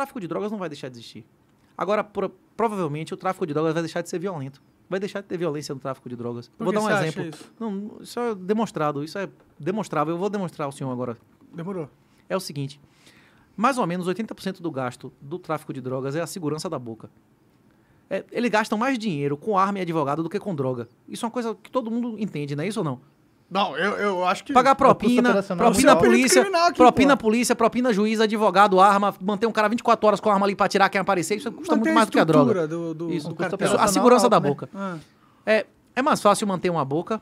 tráfico de drogas não vai deixar de existir. Agora, pro- provavelmente, o tráfico de drogas vai deixar de ser violento. Vai deixar de ter violência no tráfico de drogas. Por vou dar um exemplo. isso? Não, isso é demonstrado, isso é demonstrável. Eu vou demonstrar ao senhor agora. Demorou. É o seguinte: mais ou menos 80% do gasto do tráfico de drogas é a segurança da boca. É, eles gastam mais dinheiro com arma e advogado do que com droga. Isso é uma coisa que todo mundo entende, não é isso ou não? Não, eu, eu acho que. Pagar propina, propina é polícia, aqui, propina pô. polícia, propina juiz, advogado, arma, manter um cara 24 horas com a arma ali pra tirar quem aparecer, isso custa manter muito mais do que a droga. Do, do, Isso, do custa a operacional segurança da alto, né? boca. Ah, É, é mais fácil manter uma boca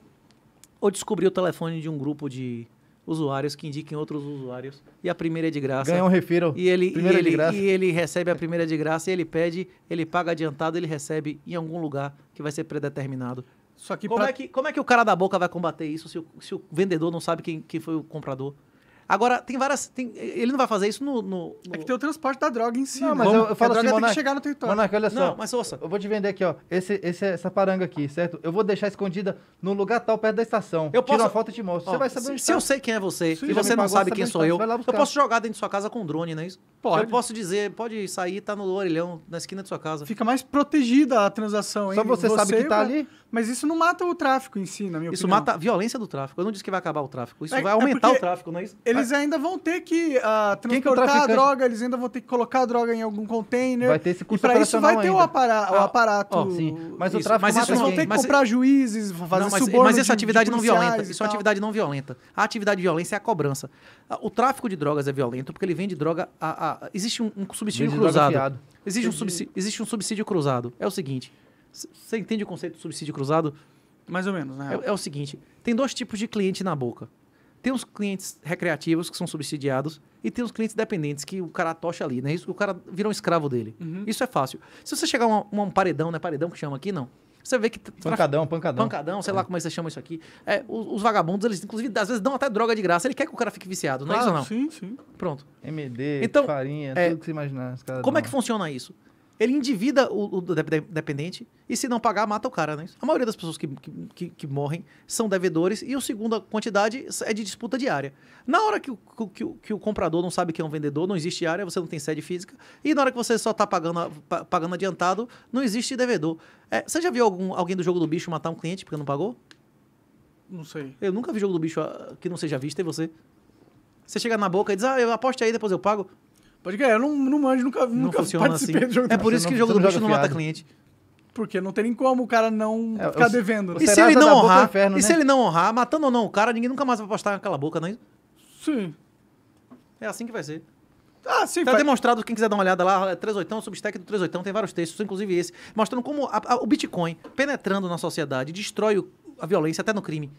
ou descobrir o telefone de um grupo de usuários que indiquem outros usuários. E a primeira é de graça. Ganha um refiro. E ele, e, Primeira de ele, graça. e ele recebe a primeira de graça e ele pede, ele paga adiantado, ele recebe em algum lugar que vai ser predeterminado. Só que Como, pra- é que, como é que o cara da boca vai combater isso se o, se o vendedor não sabe quem, quem foi o comprador? Agora, tem várias. tem- ele não vai fazer isso no. no- no- É que tem o transporte da droga em si. Não, né? mas Como- eu- eu falo a droga assim, tem que chegar no território. Monark, olha só. Não, mas ouça. Eu vou te vender aqui, ó. Esse, esse, essa paranga aqui, certo? Eu vou deixar escondida no lugar tal, perto da estação. Eu Tiro posso- uma foto e te mostro. Ó, Você vai saber se, onde se tá. eu sei quem é você Sim, e você não pagou, sabe quem sou tá, eu, você eu posso jogar dentro de sua casa com drone, não é isso? Pode. Eu posso dizer, pode sair, tá no orelhão, na esquina de sua casa. Fica mais protegida a transação. Só hein? você sabe que tá ali? Mas isso não mata o tráfico em si, na minha Isso opinião. mata a violência do tráfico. Eu não disse que vai acabar o tráfico. Isso É- vai é aumentar porque o tráfico, não é isso? Eles ainda vão ter que ah, Quem que o transportar a droga, eles ainda vão ter que colocar a droga em algum container. Vai ter esse E custo pra isso vai ter o, apara- o Ah, aparato. ó, sim. Mas o Isso, tráfico mas mata isso Eles vão ter que mas- comprar juízes, fazer Não, mas, suborno mas de- essa atividade de não violenta. e Isso é uma atividade não violenta. A atividade violenta é a cobrança. Ah, O tráfico de drogas é violento porque ele vende droga. A, a- existe um, um subsídio Vende cruzado. Existe um, subsídio, existe um subsídio cruzado. É o seguinte. Você entende o conceito de subsídio cruzado? Mais ou menos, né? É, é o seguinte: tem dois tipos de cliente na boca. Tem os clientes recreativos, que são subsidiados, e tem os clientes dependentes, que o cara tocha ali, né? Isso que o cara vira um escravo dele. Uhum. Isso é fácil. Se você chegar a um, um paredão, né? Paredão que chama aqui, não. Você vê que. tra- Pancadão, pancadão. Pancadão, sei lá como é que você chama isso aqui. É, os, os vagabundos, eles inclusive, às vezes dão até droga de graça. Ele quer que o cara fique viciado, não é isso ou não? Sim, sim. Pronto. MD, Então, farinha, é, tudo que você imaginar. Como é dão. que funciona isso? Ele endivida o, o de- de- dependente e se não pagar, mata o cara, né? A maioria das pessoas que, que, que- que morrem são devedores e a segunda quantidade é de disputa diária. Na hora que o, que, o- que o comprador não sabe quem é um vendedor, não existe área, você não tem sede física. E na hora que você só está pagando, pagando adiantado, não existe devedor. É, você já viu algum, alguém do jogo do bicho matar um cliente porque não pagou? Não sei. Eu nunca vi jogo do bicho ah, que não seja visto, e você? Você chega na boca e diz, ah, eu aposte aí, depois eu pago. Pode crer, eu não, não manjo, nunca, Não nunca funciona participei assim. de jogo É do por isso que o jogo do bicho não mata cliente. Porque não tem nem como o cara não É, ficar o- devendo. né? E se ele não é honrar, inferno, e né? se ele não honrar, matando ou não o cara, ninguém nunca mais vai apostar naquela boca, não é isso? Sim. É assim que vai ser. Ah, sim, Tá faz- demonstrado, quem quiser dar uma olhada lá, é 38, o substack do 38, tem vários textos, inclusive esse, mostrando como a- a- o Bitcoin, penetrando na sociedade, destrói o- a violência até no crime.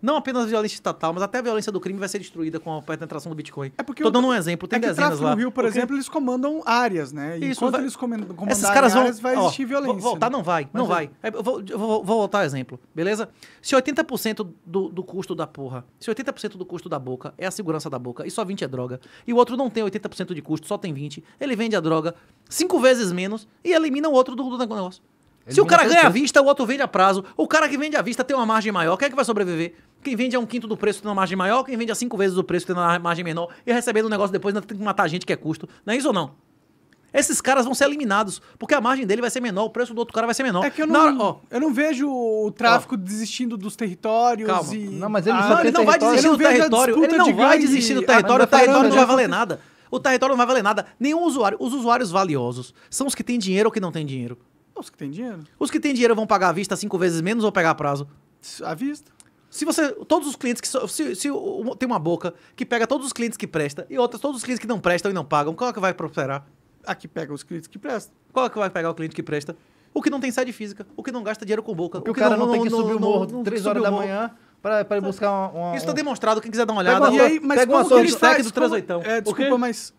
Não apenas a violência estatal, mas até a violência do crime vai ser destruída com a penetração do Bitcoin. É porque Tô dando um exemplo, tem é dezenas lá. no Rio, por exemplo, eles comandam áreas, né? E Isso, enquanto vai- eles comandam, comandarem Esses caras vão. áreas, vai ó, existir violência. vou Voltar né? não vai, não Mas vai. É, Eu vou, eu vou, vou voltar ao exemplo, beleza? Se 80% do, do custo da porra, se 80% do custo da boca é a segurança da boca e só 20 é droga, e o outro não tem 80% de custo, só tem 20, ele vende a droga cinco vezes menos e elimina o outro do, do negócio. Se o cara ganha à vista, o outro vende a prazo. O cara que vende à vista tem uma margem maior. Quem é que vai sobreviver? Quem vende a um quinto do preço tem uma margem maior, quem vende a cinco vezes o preço tem uma margem menor e recebendo o negócio depois ainda tem que matar gente que é custo. Não é isso ou não? Esses caras vão ser eliminados, porque a margem dele vai ser menor, o preço do outro cara vai ser menor. É que eu não, ó, eu não vejo o tráfico desistindo dos territórios Calma. e... Não, mas ele Ah, só não, ele não vai desistir do a território. Ele não vai desistir do a- território. O território não vai valer nada. O território não vai valer nada. Nenhum usuário. Os usuários valiosos são os que têm dinheiro ou que não têm dinheiro. Os que têm dinheiro, Os que têm dinheiro vão pagar à vista cinco vezes menos ou pegar a prazo. à vista. Se você. Todos os clientes que. so- Se, se o- o- tem uma boca que pega todos os clientes que presta e outras, todos os clientes que não prestam e não pagam, qual é que vai prosperar? Aqui pega os clientes que prestam. Qual é que vai pegar o cliente que presta? O que não tem sede física, o que não gasta dinheiro com boca. Porque o cara não, tem que não- subir o não- morro não 3 subir horas o da manhã ir buscar uma, uma- Isso está um- demonstrado, quem quiser dar uma Pega olhada. uma E aí, mas pega como uma que sorte ele do do Como- 38. É, O desculpa, mas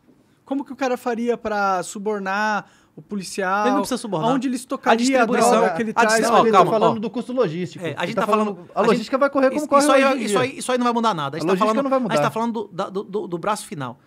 como que o cara faria pra subornar o policial? Ele não precisa subornar. Onde ele estocaria a, distribuição- droga que ele a traz? Não, ele calma, tá falando ó. do custo logístico. É, a gente tá falando- A a gente- logística vai correr como isso, corre isso aí, isso, aí, isso aí não vai mudar nada. A gente, A tá logística falando, não vai a gente mudar. tá falando do, do, do- do braço final.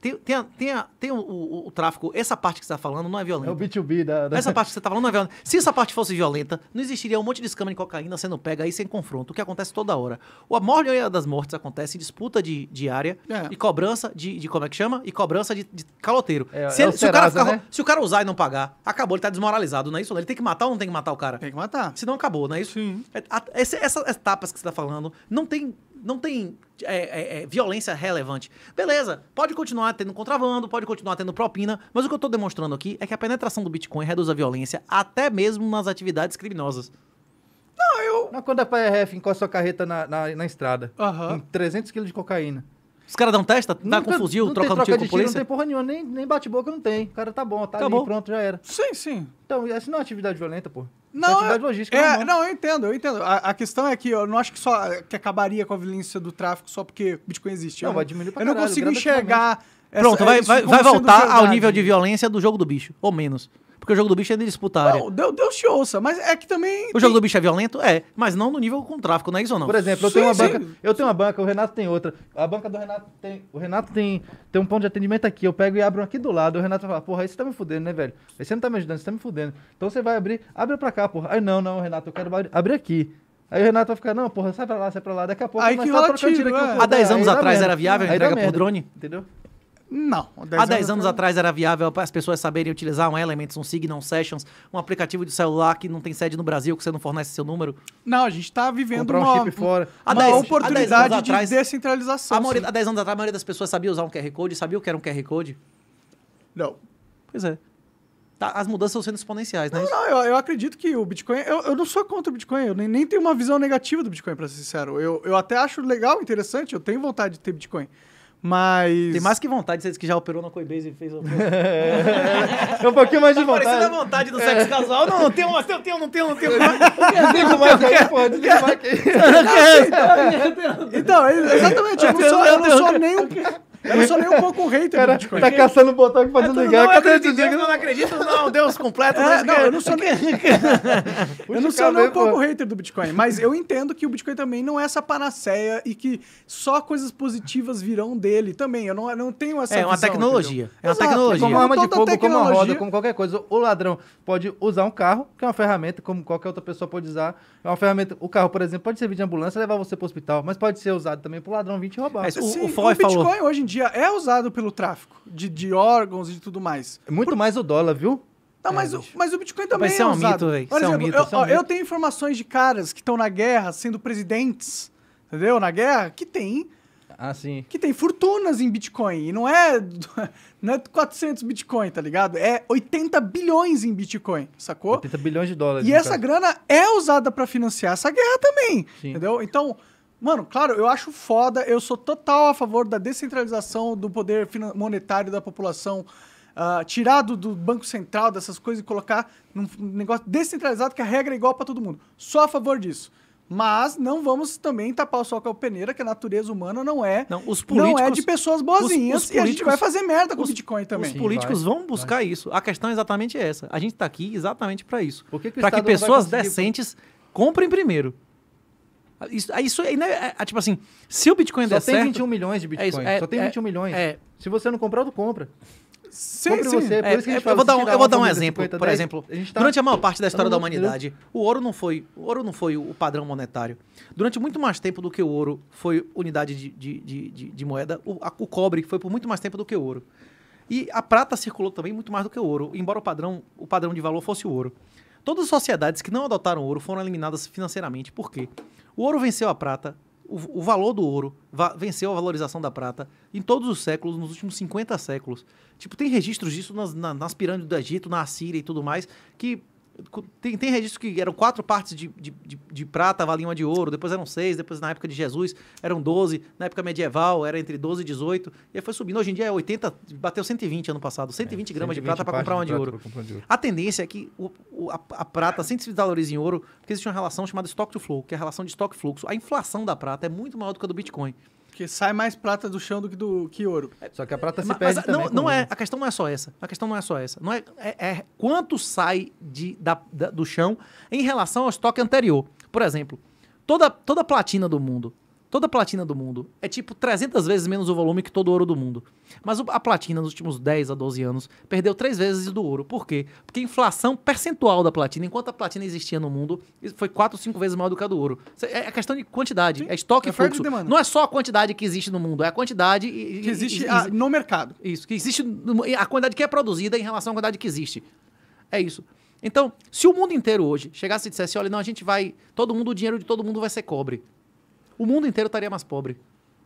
Tem, tem, tem, a- tem o, o- o tráfico, essa parte que você tá falando não é É o violenta. B2B da... da... Essa parte que você tá falando não é violenta. Se essa parte fosse violenta, não existiria um monte de escama de cocaína sendo pega aí sem confronto, o que acontece toda hora. A maioria das mortes acontece em disputa de, de área É. e cobrança de, de. Como é que chama? E cobrança de, de caloteiro. É, se, é o se o cara Serasa, ficar- né? se o cara usar e não pagar, acabou, ele tá desmoralizado, não é isso? Ele tem que matar ou não tem que matar o cara? Tem que matar. Senão acabou, não é isso? Sim. É, essas etapas que você está falando não tem, não tem é, é, é, violência relevante. Beleza, pode continuar tendo contrabando, pode continuar tendo propina, mas o que eu estou demonstrando aqui é que a penetração do Bitcoin reduz a violência até mesmo nas atividades criminosas. Mas quando a PRF encosta sua carreta na, na, na estrada, com 300 quilos de cocaína... Os caras dão testa, tá Nunca- com fuzil, não trocando troca tiro de com a Não polícia. tem porra nenhuma, nem, nem bate-boca não tem. O cara tá bom, tá Acabou. ali, pronto, já era. Sim, sim. Então, essa não é atividade violenta, pô. Isso é Não, atividade é, logística. é, não, eu entendo, eu entendo. A, a questão é que eu não acho que só que acabaria com a violência do tráfico só porque o Bitcoin existe. Não, eu vai diminuir pra Eu não caralho, consigo gradativamente. enxergar. essa- Pronto, vai, isso vai, vai sendo voltar ao nível de violência do jogo do bicho, ou menos. Porque o jogo do bicho ainda disputa a área. Não, Deus, Deus te ouça, mas é que também. O jogo do bicho é violento? É, mas não no nível com tráfico, não é isso ou não? Por exemplo, eu Sim, tenho uma sim. banca, eu tenho uma banca, o Renato tem outra. A banca do Renato tem, o Renato tem, tem um ponto de atendimento aqui, eu pego e abro aqui do lado. O Renato vai falar: "Porra, aí você tá me fudendo, né, velho? Aí você não tá me ajudando, você tá me fudendo". Então você vai abrir, abre pra cá, porra. Aí não, não, Renato, eu quero abrir- aqui. Aí o Renato vai ficar: "Não, porra, sai pra lá, sai pra lá". Daqui a pouco Aí nós que tá trocando tiro aqui, é. Há 10 Aí anos atrás merda. era viável a entrega por drone? Entendeu? Não. Há 10 anos atrás era viável as pessoas saberem utilizar um Elements, um Signal Sessions, um aplicativo de celular que não tem sede no Brasil, que você não fornece seu número. Não, a gente tá vivendo Comprar um uma, chip fora. Há uma 10 há 10 oportunidade anos de atrás- descentralização. A maioria- há 10 anos atrás, a maioria das pessoas sabia usar um QR Code, sabia o que era um QR Code? Não. Pois é. Tá, as mudanças estão sendo exponenciais, né? Não, não, eu, eu acredito que o Bitcoin. Eu, eu não sou contra o Bitcoin, eu nem, nem tenho uma visão negativa do Bitcoin, pra ser sincero. Eu, eu até acho legal, interessante, eu tenho vontade de ter Bitcoin. Mas. Tem mais que vontade, vocês que já operou na Coinbase e fez o... É um pouquinho mais de Tá parecendo a vontade. vontade do sexo casual. Não, não tem um, mas tem um, tem um, não tem um, não tem um. Desliga mais aí, porra, desliga mais aqui. Então, é- exatamente, eu não sou, eu não sou nem um. Eu não sou nem um pouco hater do Cara, Bitcoin. tá caçando o botão aqui pra desligar. Não Cadê o acredito, não acredito, não, Deus completo. É, não, eu não sou nem, eu não sou o nem um pouco hater do Bitcoin, mas eu entendo que o Bitcoin também não é essa panaceia e que só coisas positivas virão dele também. Eu não, eu não tenho essa É uma visão, tecnologia. entendeu? É uma Exato, tecnologia. Como arma de toda fogo, como uma roda, tecnologia- como qualquer coisa. O ladrão pode usar um carro, que é uma ferramenta, como qualquer outra pessoa pode usar. É uma ferramenta. O carro, por exemplo, pode servir de ambulância e levar você pro hospital, mas pode ser usado também pro ladrão vir te roubar. É. O- Sim, o Foy Bitcoin falou- hoje em dia é usado pelo tráfico de, de órgãos e de tudo mais. Muito mais o dólar, viu? Não, mas, o, mas o Bitcoin também Mas é é um usado. mito. Por Isso é um exemplo, mito, eu, é um eu tenho informações de caras que estão na guerra, sendo presidentes, entendeu? Na guerra, que tem, Ah, sim. que tem fortunas em Bitcoin. E não é, não é 400 Bitcoin, tá ligado? É 80 bilhões em Bitcoin, sacou? 80 bilhões de dólares. E essa caso. grana é usada pra financiar essa guerra também, Sim. entendeu? Então, mano, claro, eu acho foda, eu sou total a favor da descentralização do poder monetário da população, ah, tirar do, Banco Central, dessas coisas e colocar num negócio descentralizado que a regra é igual pra todo mundo. Sou a favor disso. Mas não vamos também tapar o sol com a peneira, que a natureza humana não é, Não, os não é políticos- de pessoas boazinhas os e a gente políticos- vai fazer merda com o os- Bitcoin também. Os Sim, políticos vai, vão buscar isso. A questão é exatamente essa. A gente tá aqui exatamente para isso. Que que Para que vai pessoas decentes comprem primeiro. Isso, isso aí, né? é, tipo assim, se o Bitcoin Só der tem certo... 21 milhões de é Bitcoin. isso, é- Só tem é- 21 milhões. é. Se você não comprar, tu compra. Sim, Compre sim. você. É, é, eu vou dar um, eu vou dar um exemplo. 50, Por 10, exemplo, tá- durante a maior parte da história da humanidade, o ouro não foi o ouro não foi o padrão monetário. Durante muito mais tempo do que o ouro foi unidade de, de, de, de- de moeda, o, a- o cobre foi por muito mais tempo do que o ouro. E a prata circulou também muito mais do que o ouro, embora o padrão, o padrão de valor fosse o ouro. Todas as sociedades que não adotaram ouro foram eliminadas financeiramente. Por quê? O ouro venceu a prata, o, o valor do ouro va- venceu a valorização da prata em todos os séculos, nos últimos 50 séculos. Tipo, tem registros disso nas, na- nas pirâmides do Egito, na Assíria e tudo mais, que tem, tem registros que eram quatro partes de, de, de, de prata, valiam uma de ouro, depois eram seis, depois na época de Jesus eram 12, na época medieval era entre 12 e 18, e aí foi subindo. Hoje em dia é 80, bateu 120 ano passado, 120 gramas de 120 prata para comprar uma de de ouro. de. A tendência é que o- o- a, a prata sempre se valoriza em ouro, porque existe uma relação chamada stock to flow, que é a relação de estoque fluxo. A inflação da prata é muito maior do que a do Bitcoin. Porque sai mais prata do chão do que, do, que ouro. Só que a prata se Mas- perde mas também. não, não é, a questão não é só essa. A questão não é só essa. Não é, é, é quanto sai de, da- da- do chão em relação ao estoque anterior. Por exemplo, toda, toda platina do mundo, Toda a platina do mundo é tipo 300 vezes menos o volume que todo o ouro do mundo. Mas a platina nos últimos 10 a 12 anos perdeu três vezes do ouro. Por quê? Porque a inflação percentual da platina, enquanto a platina existia no mundo, foi 4 ou 5 vezes maior do que a do ouro. Cê- É questão de quantidade, é estoque É fluxo. demanda. Não é só a quantidade que existe no mundo, é a quantidade e- Que existe e- ah, no mercado. isso, que existe a quantidade que é produzida em relação à quantidade que existe. É isso. Então, se o mundo inteiro hoje chegasse e dissesse, olha, não, a gente vai, todo mundo, o dinheiro de todo mundo vai ser cobre. O mundo inteiro estaria mais pobre.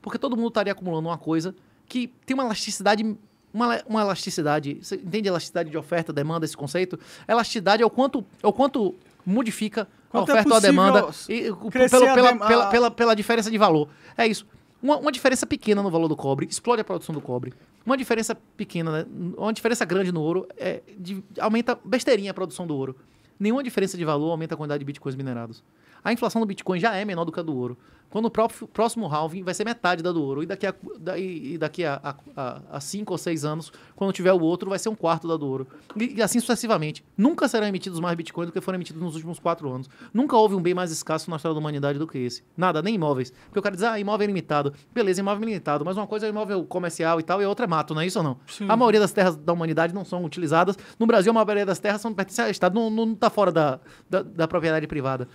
Porque todo mundo estaria acumulando uma coisa que tem uma elasticidade, uma, uma elasticidade, você entende a elasticidade de oferta, demanda, esse conceito? Elasticidade é o quanto, é o quanto modifica Quanto a é oferta ou a demanda e, pelo- a pela, dem- pela, a- pela, pela diferença de valor. É isso. Uma, uma diferença pequena no valor do cobre explode a produção do cobre. Uma diferença pequena, né? uma diferença grande no ouro é de- aumenta besteirinha a produção do ouro. Nenhuma diferença de valor aumenta a quantidade de bitcoins minerados. A inflação do Bitcoin já é menor do que a do ouro. Quando o próprio- próximo halving vai ser metade da do ouro. E daqui a, da- e- daqui a, a, a- a cinco ou seis anos, quando tiver o outro, vai ser um quarto da do ouro. E, e assim sucessivamente. Nunca serão emitidos mais bitcoins do que foram emitidos nos últimos quatro anos. Nunca houve um bem mais escasso na história da humanidade do que esse. Nada, nem imóveis. Porque o cara diz, ah, imóvel é limitado. Beleza, imóvel é limitado. Mas uma coisa é imóvel comercial e tal, e a outra é mato, não é isso ou não? A maioria das terras da humanidade não são utilizadas. No Brasil, a maioria das terras são pertencem ao Estado, não, não tá fora da, da, da propriedade privada.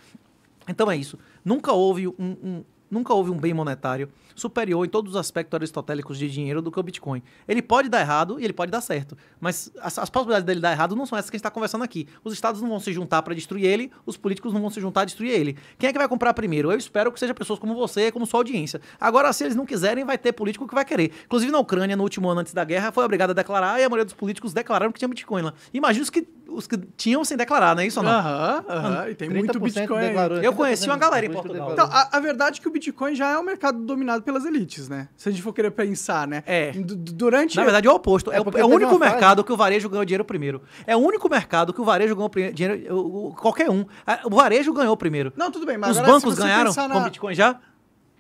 Então é isso. Nunca houve um, um- nunca houve um bem monetário superior em todos os aspectos aristotélicos de dinheiro do que o Bitcoin. Ele pode dar errado e ele pode dar certo. Mas as, as possibilidades dele dar errado não são essas que a gente está conversando aqui. Os estados não vão se juntar para destruir ele, os políticos não vão se juntar a destruir ele. Quem é que vai comprar primeiro? Eu espero que seja pessoas como você, como sua audiência. Agora, se eles não quiserem, vai ter político que vai querer. Inclusive na Ucrânia, no último ano antes da guerra, foi obrigada a declarar e a maioria dos políticos declararam que tinha Bitcoin lá. Imagina os que, os que tinham sem declarar, não é isso ou não? Aham, aham. E tem muito 30% Bitcoin. declarou, Eu conheci uma 30% galera em Portugal. Então, a, a verdade é que o Bitcoin já é um mercado dominado pelas elites, né? Se a gente for querer pensar, né? É. Du- durante. Na verdade, é o oposto. É, É o- é único uma fase- mercado que o varejo ganhou dinheiro primeiro. É o único mercado que o varejo ganhou dinheiro. Qualquer um. O varejo ganhou primeiro. Não, tudo bem, mas Os agora, bancos ganharam pensar com na- Bitcoin já?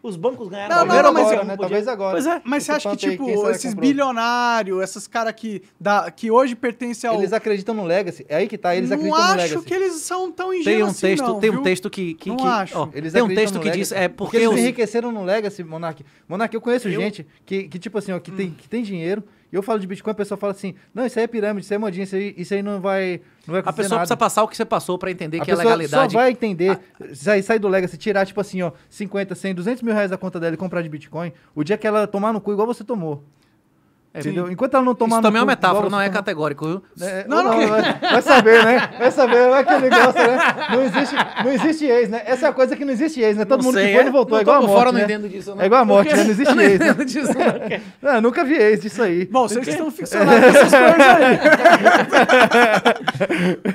Os bancos ganharam Não, não, ou mas eu- um né? podia? Talvez agora. Pois é. Mas você acha que, tipo, esses bilionários, esses caras que, dá- que hoje pertencem ao. Eles acreditam no Legacy. É aí que tá, eles não acreditam no acho Legacy. que eles são tão ingênuos Tem um assim, texto, não, tem um viu? texto que, que, Não que- acho. ó, Eles tem um texto que diz é porque eles os, enriqueceram no Legacy, Monark. Monark, eu conheço gente que, que, tipo assim, ó, que, tem, que tem dinheiro, eu falo de Bitcoin, a pessoa fala assim, não, isso aí é pirâmide, isso aí é modinha, isso aí, isso aí não vai, não vai a pessoa nada. precisa passar o que você passou pra entender A que é legalidade. só vai entender, sair, sair do Legacy, tirar, tipo assim, ó, 50, 100, 200 mil reais da conta dela e comprar de Bitcoin, o dia que ela tomar no cu igual você tomou. É, entendeu? Enquanto ela não tomar Isso também é uma metáfora, não é categórico, viu? É, Não, não, não. Vai, vai saber, né? Vai saber, vai que ele gosta, né? Não existe, não existe ex, né? Essa é a coisa que não existe ex, né? Todo Não mundo sei, que foi é? não voltou, Não é igual a morte, fora, não né? entendo disso, não. É igual a morte, né? Não existe Eu não ex, né? disso, não. Não, nunca vi ex disso aí. Bom, vocês estão ficcionados com essas coisas aí.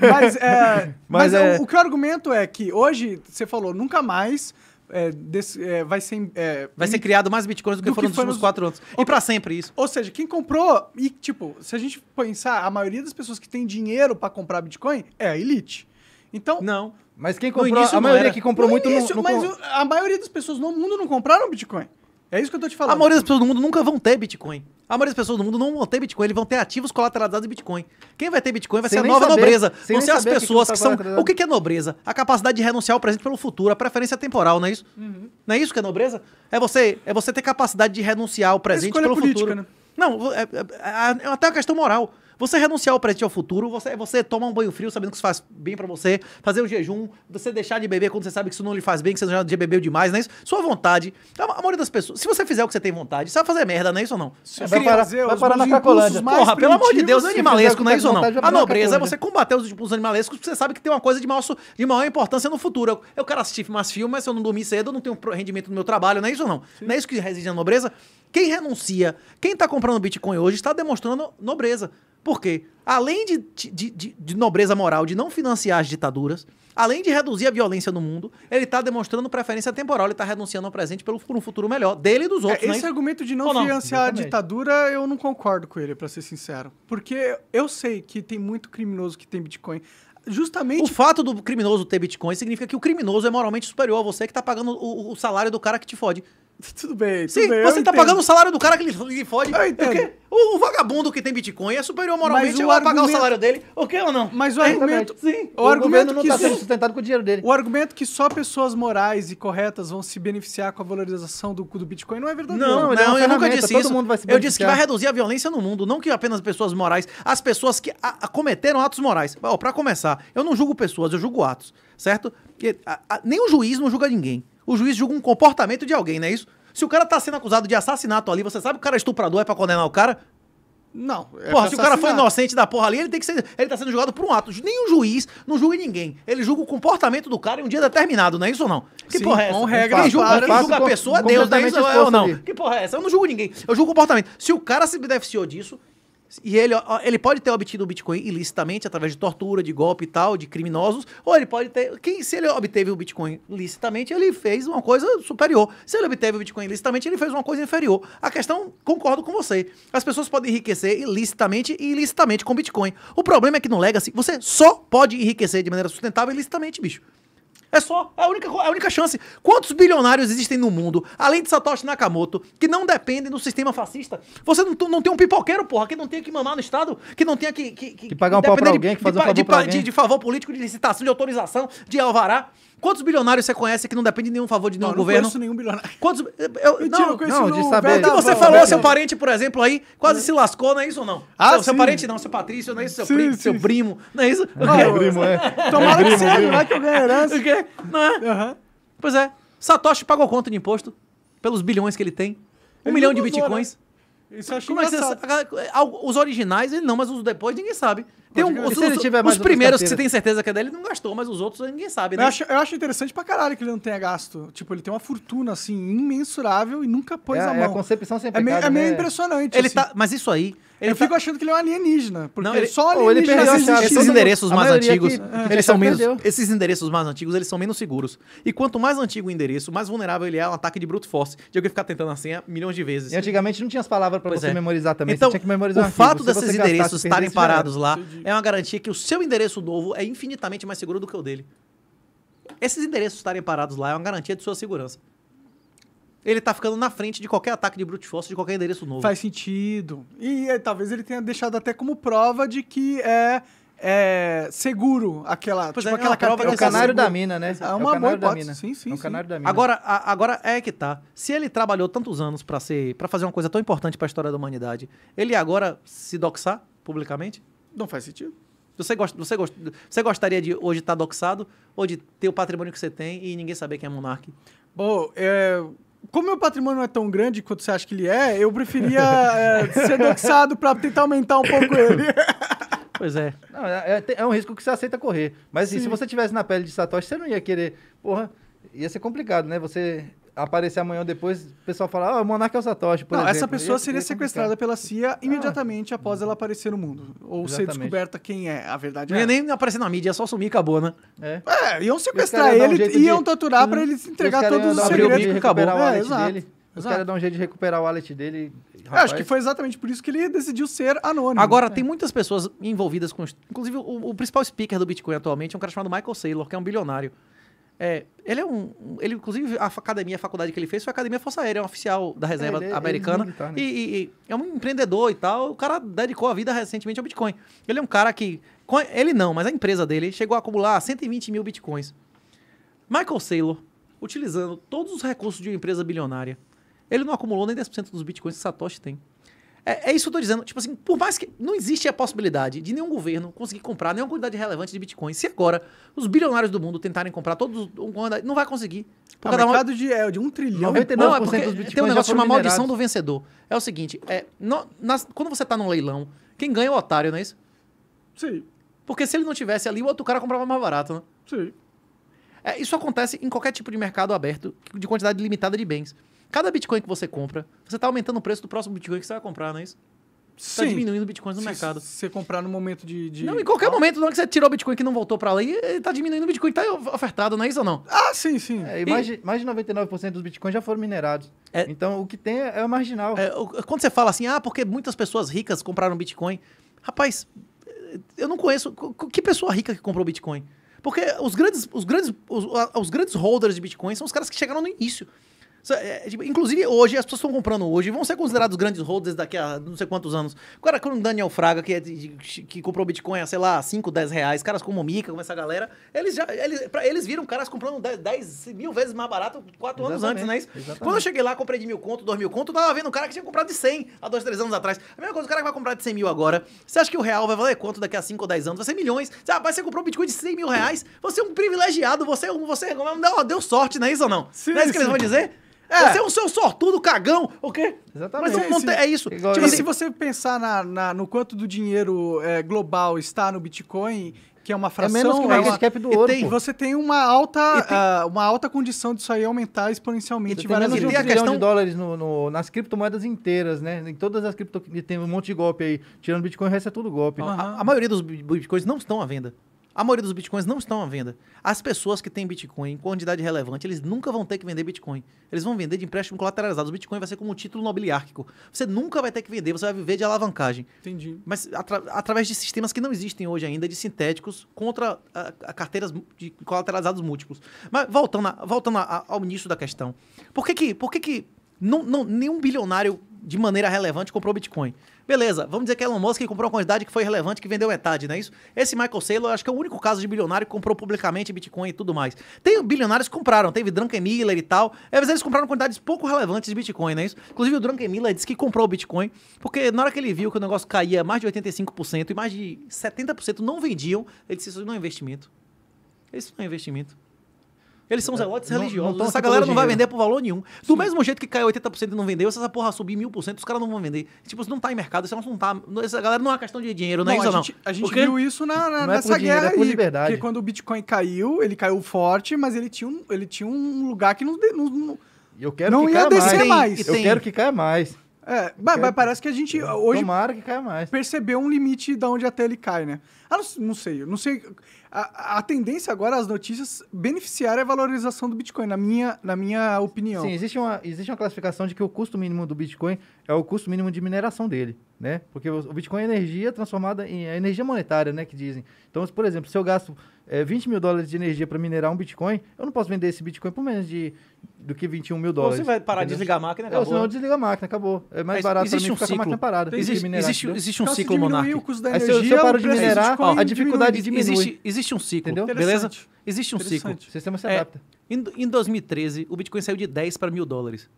mas é, mas Mas é- O, o que o argumento é que hoje, você falou, nunca mais é, desse- é, vai ser... é, Vai ser criado mais bitcoins do que Do foram que nos últimos nos- quatro anos. E pra sempre isso. Ou seja, quem comprou... E, tipo, se a gente pensar, a maioria das pessoas que tem dinheiro pra comprar Bitcoin é a elite. Então, Não. Mas quem comprou, início a maioria era. que comprou no muito início, não, mas não, o- a maioria das pessoas no mundo não compraram Bitcoin. É isso que eu tô te falando. A maioria das pessoas do mundo nunca vão ter Bitcoin. A maioria das pessoas do mundo não vão ter Bitcoin, eles vão ter ativos colateralizados de Bitcoin. Quem vai ter Bitcoin vai Sem ser a nova saber. nobreza. Vão ser as saber o que pessoas que que, tá são. O que é nobreza? A capacidade de renunciar ao presente pelo futuro, a preferência temporal, não é isso? Não é isso que é nobreza? É você, é você ter capacidade de renunciar ao presente escolha pelo política, futuro. né? Não, é, é- é até uma questão moral. Você renunciar ao presente e ao futuro, você, você tomar um banho frio sabendo que isso faz bem pra você, fazer um jejum, você deixar de beber quando você sabe que isso não lhe faz bem, que você já bebeu demais, não é isso? Sua vontade. A, a maioria das pessoas, se você fizer o que você tem vontade, você vai fazer merda, não é isso ou não? Se eu Vai parar- fazer vai parar na Cracolândia. impulsos Porra, pelo amor de Deus, é animalesco, não é isso ou o não? A nobreza é você combater os, os animalescos porque você sabe que tem uma coisa de maior, de maior importância no futuro. Eu, eu quero assistir mais filme, mas se eu não dormir cedo, eu não tenho rendimento no meu trabalho, não é isso ou não? Não é isso que reside na nobreza? Quem renuncia, quem tá comprando Bitcoin hoje está demonstrando nobreza. Por quê? Além de, de, de- de nobreza moral, de não financiar as ditaduras, além de reduzir a violência no mundo, ele tá demonstrando preferência temporal, ele tá renunciando ao presente pelo, por um futuro melhor, dele e dos É, outros, é esse isso? argumento de não, não? financiar a ditadura, eu não concordo com ele, pra ser sincero. Porque eu sei que tem muito criminoso que tem Bitcoin. O Justamente. fato do criminoso ter Bitcoin significa que o criminoso é moralmente superior a você que tá pagando o, o salário do cara que te fode. Tudo bem, tudo Sim, bem. você tá entendo. pagando o salário do cara que lhe, lhe fode. Eu entendo. Porque o, o vagabundo que tem Bitcoin é superior moralmente Mas o eu a pagar o argumento- salário dele. O quê ou não? Mas o É, argumento. Sim. O, O, argumento não que tá só- sendo sustentado com o dinheiro dele. O argumento que só pessoas morais e corretas vão se beneficiar com a valorização do, do Bitcoin não é verdadeiro. Não, não, ele é eu nunca disse todo isso. mundo vai se eu disse que vai reduzir a violência no mundo, não que apenas pessoas morais, as pessoas que a- a- cometeram atos morais. Ó, pra começar, eu não julgo pessoas, eu julgo atos, certo? Porque a- a- nem o juiz não julga ninguém. O juiz julga um comportamento de alguém, não é isso? Se o cara tá sendo acusado de assassinato ali, você sabe que o cara é estuprador, é pra condenar o cara? Não. é Porra, se o cara foi inocente da porra ali, ele tem que ser. Ele tá sendo julgado por um ato. Nem o juiz não julga ninguém. Ele julga o comportamento do cara em um dia determinado, não é isso ou não? Que Sim, porra é essa? com regras quem julga, quem julga a pessoa é Deus, não é isso é ou não? Que porra é essa? Eu não julgo ninguém. Eu julgo o comportamento. Se o cara se beneficiou disso. E ele, ele pode ter obtido o Bitcoin ilicitamente, através de tortura, de golpe e tal, de criminosos, ou ele pode ter. Quem, se ele obteve o Bitcoin licitamente, ele fez uma coisa superior. Se ele obteve o Bitcoin ilicitamente, ele fez uma coisa inferior. A questão, concordo com você. As pessoas podem enriquecer ilicitamente e ilicitamente com Bitcoin. O problema é que no Legacy, você só pode enriquecer de maneira sustentável ilicitamente, bicho. É só, é a única, a única chance. Quantos bilionários existem no mundo, além de Satoshi Nakamoto, que não dependem do sistema fascista? Você não, não tem um pipoqueiro, porra, que não tem que mamar no Estado, que não tenha que... Que, Que pagar um pau pra alguém, que fazer um favor de, pra pa- alguém. de, de favor político, de licitação, de autorização, de alvará. Quantos bilionários você conhece que não depende de nenhum favor de Não, nenhum não governo? conheço nenhum bilionário. Quantos... Eu, Mentira, não, eu conheço não, de saber- que da você falou, seu parente, por exemplo, aí, quase se lascou, não é isso ou não? Ah, seu, seu parente não, seu Patrício, não é isso? Seu, Sim, primo, sim, seu primo, não é isso? Ah, O primo, é. Tomara que seja, vai que eu ganho herança. O quê? Não é? Aham. Pois é. Satoshi pagou conta de imposto pelos bilhões que ele tem. Um Ele milhão não de mandou, bitcoins. Isso eu acho Como é que você Os originais ele não, mas os depois ninguém sabe. Tem um, os, se ele os- primeiros que você tem certeza que é dele, ele não gastou, mas os outros ninguém sabe, né? Eu acho, eu acho interessante pra caralho que ele não tenha gasto. Tipo, ele tem uma fortuna, assim, imensurável e nunca pôs É, a é a mão. concepção sem É meio, é meio né? impressionante. Ele assim. tá, mas isso aí, ele eu tá- fico achando que ele é um alienígena. Porque Não, ele- só Ou ele alienígena perdeu esses endereços mais antigos, que- que eles tinha são menos, perdeu. esses endereços mais antigos, eles são menos seguros. E quanto mais antigo o endereço, mais vulnerável ele é a um ataque de brute force, de alguém ficar tentando a senha milhões de vezes. E antigamente não tinha as palavras pra Pois você é. memorizar também. Então, você tinha que memorizar o fato Se desses endereços estarem parados lá é uma garantia que o seu endereço novo é infinitamente mais seguro do que o dele. Esses endereços estarem parados lá é uma garantia de sua segurança. Ele tá ficando na frente de qualquer ataque de brute force de qualquer endereço novo. Faz sentido. E é, talvez ele tenha deixado até como prova de que é, é seguro aquela, Pois tipo, é, aquela é uma prova carteira É o que canário da mina, né? É o uma boa da mina. Sim, sim, É o sim. canário da mina. Agora, a- agora é que tá. Se ele trabalhou tantos anos pra ser, para fazer uma coisa tão importante pra história da humanidade, ele agora se doxar publicamente? Não faz sentido. Você, gosta, você, gost, você gostaria de hoje estar doxado ou de ter o patrimônio que você tem e ninguém saber quem é monarca? Bom, é, como meu patrimônio não é tão grande quanto você acha que ele é, eu preferia é, ser doxado pra tentar aumentar um pouco ele. Pois é. Não, é, é- é um risco que você aceita correr. Mas assim, Sim. se você tivesse na pele de Satoshi, você não ia querer. Porra, ia ser complicado, né? Você aparecer amanhã ou depois, o pessoal falar, ah, o Monarca é o Satoshi. Por não, essa exemplo. pessoa Ia- seria ia sequestrada pela CIA imediatamente após ela aparecer no mundo. Ou ser Exatamente. descoberta quem é. A verdade Não é. ia nem aparecer na mídia, ia só sumir e acabou, né? É. É, iam sequestrar iam um ele e iam de- torturar pra ele entregar Os caras todos os um segredos. de bico e acabou. recuperar o É, wallet exato, dele. Os caras dão um jeito de recuperar o wallet dele. Eu acho que rapaz. foi exatamente por isso que ele decidiu ser anônimo. Agora, tem muitas pessoas envolvidas com. Inclusive, o, o principal speaker do Bitcoin atualmente é um cara chamado Michael Saylor, que é um bilionário. É, ele é um. Ele, inclusive, a academia, a faculdade que ele fez foi a Academia Força Aérea, é um oficial da reserva ele é- ele é americana. militar, né? e, e- e é um empreendedor e tal. O cara dedicou a vida recentemente ao Bitcoin. Ele é um cara que. Ele não, mas a empresa dele chegou a acumular 120 mil Bitcoins. Michael Saylor, utilizando todos os recursos de uma empresa bilionária, ele não acumulou nem 10% dos bitcoins que Satoshi tem. É, é isso que eu tô dizendo. Tipo assim, por mais que não existe a possibilidade de nenhum governo conseguir comprar nenhuma quantidade relevante de bitcoins, se agora os bilionários do mundo tentarem comprar todos, não vai conseguir. o Por cada uma- mercado de, é, de um trilhão. 99% não, é dos porque bitcoins tem um negócio chamado maldição do vencedor. É o seguinte, é, no- nas- quando você tá num leilão, quem ganha é o otário, não é isso? Sim, Porque se ele não tivesse ali, o outro cara comprava mais barato, né? sim. É, isso acontece em qualquer tipo de mercado aberto de quantidade limitada de bens. Cada Bitcoin que você compra, você está aumentando o preço do próximo Bitcoin que você vai comprar, não é isso? Você está diminuindo Bitcoins no Se- mercado. Se você comprar no momento de. de- Não, em qualquer momento, não é que você tirou o Bitcoin que não voltou para lá, está diminuindo o Bitcoin que está ofertado, não é isso ou não? Ah, sim, sim. É, e mais, de, mais de 99% dos bitcoins já foram minerados. É- Então o que tem é, é o marginal. É, quando você fala assim, ah, porque muitas pessoas ricas compraram Bitcoin. Rapaz, eu não conheço. co- co- Que pessoa rica que comprou Bitcoin? Porque os grandes, os grandes, os, os grandes holders de Bitcoin são os caras que chegaram no início. Isso é, tipo, inclusive, hoje, as pessoas estão comprando hoje, vão ser considerados grandes holders daqui a não sei quantos anos. Agora, com o Daniel Fraga, que, é de- de- que comprou Bitcoin a, sei lá, 5, 10 reais, caras como o Mika, como essa galera, eles já. Eles, pra, eles viram caras comprando 10, 10 mil vezes mais barato 4 anos antes, não é isso? exatamente. Quando eu cheguei lá, comprei de mil conto, dois mil conto, tava vendo um cara que tinha comprado de 100 há 2, 3 anos atrás. A mesma coisa, o cara que vai comprar de 100 mil agora. Você acha que o real vai valer quanto daqui a 5 ou 10 anos? Vai ser milhões. Você, rapaz, você comprou um Bitcoin de 100 mil reais, você é um privilegiado, você é um. Você deu, deu sorte, não é isso ou não? Sim, não é isso que eles vão dizer? É. Você é um seu sortudo, cagão, o quê? Exatamente. Mas não, não é isso. Igual Tipo e assim, se você pensar na, na- no quanto do dinheiro é, global está no Bitcoin, que é uma É fração, menos que o é market uma- cap do e ouro, tem- você tem uma alta, E tem- ah, uma alta condição disso aí aumentar exponencialmente Você tem menos de um trilhão questão- de dólares no, no- nas criptomoedas inteiras, né? Em todas as cripto... Tem um monte de golpe aí. Tirando Bitcoin, o resto é tudo golpe. a, a maioria dos bi- bitcoins não estão à venda. A maioria dos bitcoins não estão à venda. As pessoas que têm bitcoin em quantidade relevante, eles nunca vão ter que vender bitcoin. Eles vão vender de empréstimo colateralizado. O bitcoin vai ser como um título nobiliárquico. Você nunca vai ter que vender, você vai viver de alavancagem. Entendi. Mas atra- através de sistemas que não existem hoje ainda, de sintéticos, contra a, a carteiras de colateralizados múltiplos. Mas voltando, a- voltando a- ao início da questão. Por que que, por que, que não, não- nenhum bilionário de maneira relevante comprou Bitcoin? Beleza, vamos dizer que Elon Musk comprou uma quantidade que foi relevante, que vendeu metade, não é isso? Esse Michael Saylor, acho que é o único caso de bilionário que comprou publicamente Bitcoin e tudo mais. Tem bilionários que compraram, teve Druckenmiller e tal, é, mas eles compraram quantidades pouco relevantes de Bitcoin, não é isso? Inclusive o Druckenmiller disse que comprou o Bitcoin, porque na hora que ele viu que o negócio caía mais de 85% e mais de 70% não vendiam, ele disse isso não é investimento. Isso não é investimento. Eles são zelotes não- não religiosos. tão essa galera não vai dinheiro. vender por valor nenhum. Do mesmo jeito que caiu 80% e não vendeu, se essa porra subir 1000%, os caras não vão vender. Tipo, isso não tá em mercado, isso não tá. Essa galera não é uma questão de dinheiro, não é isso a ou não? gente, a gente viu isso na, na- Não é nessa dinheiro, guerra é por aí. liberdade. Porque quando o Bitcoin caiu, ele caiu forte, mas ele tinha um, ele tinha um lugar que não... não- não- Eu quero Não que ia caia descer mais. mais. Eu Tem- quero que caia mais. É, mas, mas parece que a gente hoje Tomara que caia mais. percebeu um limite de onde até ele cai, né? Ah, não, não sei, não sei. A, a tendência agora, as notícias, beneficiar a valorização do Bitcoin, na minha, na minha opinião. Sim, existe uma, existe uma classificação de que o custo mínimo do Bitcoin é o custo mínimo de mineração dele, né? Porque o, o Bitcoin é energia transformada em é energia monetária, né? Que dizem. Então, por exemplo, se eu gasto é, 20 mil dólares de energia para minerar um Bitcoin, eu não posso vender esse Bitcoin por menos de, do que 21 mil Ou dólares. você vai parar de desligar a máquina É, acabou. senão eu né? desligo a máquina, acabou. É mais Mas barato mim um ficar com a máquina ciclo. parada. Existe, minerar, existe, existe um Então, ciclo monárquico. o custo da Aí se eu- se eu energia, paro de minerar, Bitcoin a dificuldade diminui. diminui. Existe, existe um ciclo, Entendeu? beleza? Existe um ciclo. O sistema se É, adapta. Em, em 2013, o Bitcoin saiu de 10 para mil dólares.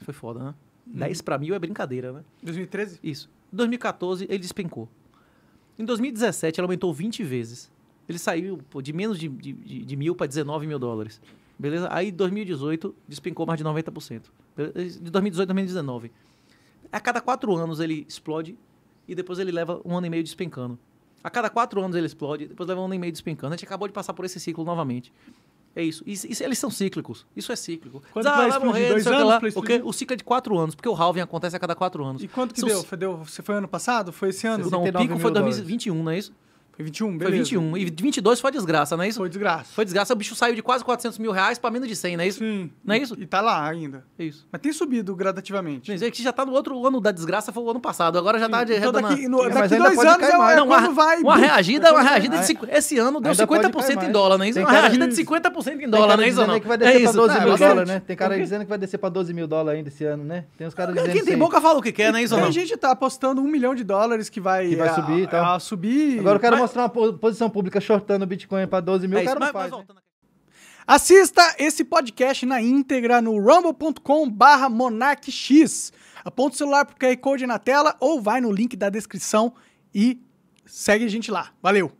Foi foda, né? Uhum. 10 para mil é brincadeira, né? 2013? Isso. Em 2014, ele despencou. Em 2017, ele aumentou 20 vezes. Ele saiu pô, de menos de, de, de, mil para 19 mil dólares. Beleza? Aí, em 2018, despencou mais de 90%. Beleza? De 2018 a 2019. A cada quatro anos ele explode e depois ele leva um ano e meio despencando. A cada quatro anos ele explode, depois leva um ano e meio despencando. A gente acabou de passar por esse ciclo novamente. É isso. Isso, isso- eles são cíclicos. Isso é cíclico. Quando Diz, vai? Dois sei o que anos lá. pra O ciclo é de quatro anos, porque o halving acontece a cada quatro anos. E quanto que São deu? Foi, deu? Você foi ano passado? Foi esse ano? Não, o 69 pico foi dólares. 2021, não é isso? Foi 21, Foi beleza. 21. E 22 foi a desgraça, não é isso? Foi desgraça. Foi desgraça. O bicho saiu de quase 400 mil reais pra menos de 100, não é isso? Sim. Não é isso? E tá lá ainda. É isso. Mas tem subido gradativamente. Quer dizer que já tá no outro ano da desgraça, foi o ano passado. Agora já tá de Então daqui, no, Mas daqui ainda dois pode anos cair é, mais. é Não, uma, vai... uma reagida, uma reagida de... Esse ano deu Ainda pode 50% cair em mais. dólar, não é isso? Tem Uma cara reagida de que- 50% em dólar, cara não é isso não? que vai descer pra 12 Ah, mil bastante. dólares, né? Tem cara dizendo que vai descer pra 12 mil dólares ainda esse ano, né? Tem uns caras dizendo Quem isso tem boca fala o que quer, não é isso não? gente que tá apostando um milhão de dólares que vai, Que vai a- subir e tal. a subir. Agora eu quero Mas- mostrar uma po- posição pública shortando o Bitcoin pra 12 mil, É isso, não mas- mas faz. né? aqui. Assista esse podcast na íntegra no rumble.com barra monarchx. Aponta o celular pro QR Code na tela ou vai no link da descrição e segue a gente lá. Valeu!